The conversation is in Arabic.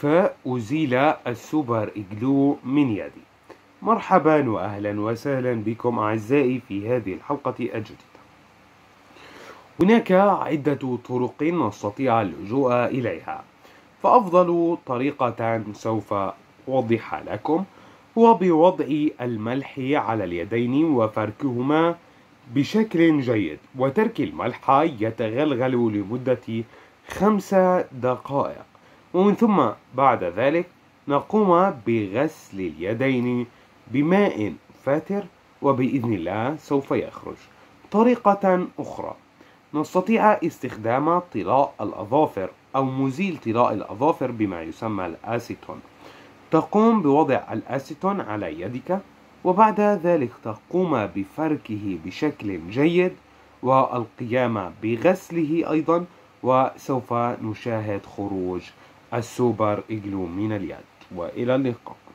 كيف أزيل السوبر إجلو من يدي؟ مرحبا وأهلا وسهلا بكم أعزائي في هذه الحلقة الجديدة. هناك عدة طرق نستطيع اللجوء إليها. فأفضل طريقة سوف أوضحها لكم هو بوضع الملح على اليدين وفركهما بشكل جيد وترك الملح يتغلغل لمدة خمس دقائق. ومن ثم بعد ذلك نقوم بغسل اليدين بماء فاتر وبإذن الله سوف يخرج. طريقة أخرى نستطيع استخدام طلاء الأظافر أو مزيل طلاء الأظافر بما يسمى الأسيتون. تقوم بوضع الأسيتون على يدك وبعد ذلك تقوم بفركه بشكل جيد والقيام بغسله أيضا وسوف نشاهد خروج السوبر إجلو من اليد. وإلى اللقاء.